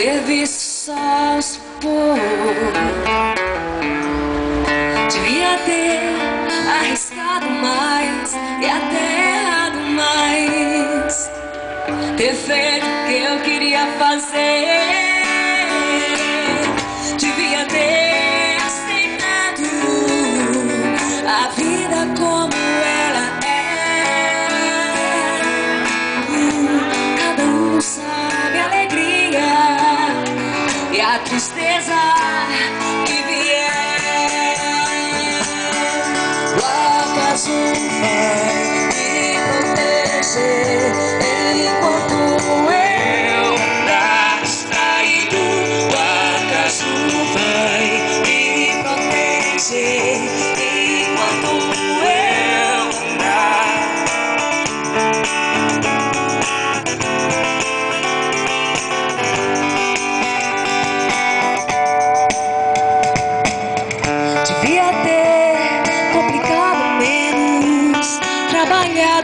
serviços por Devia ter arriscado mais e até errado mais. Ter feito o que eu queria fazer. Acaso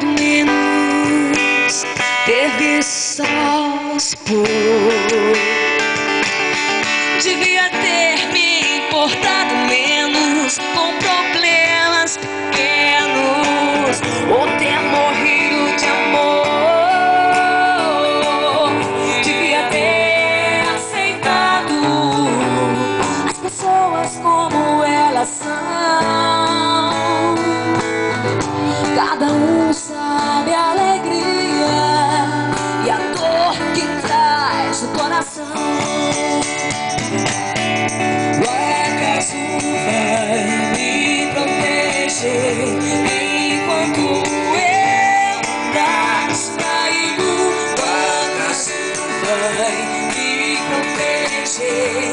menos, se pôr. Devia ter me importado menos com problemas pequenos, Cada um sabe a alegria e a dor que traz o coração. Guarda vai me proteger enquanto eu andar distraído. Guarda vai me proteger.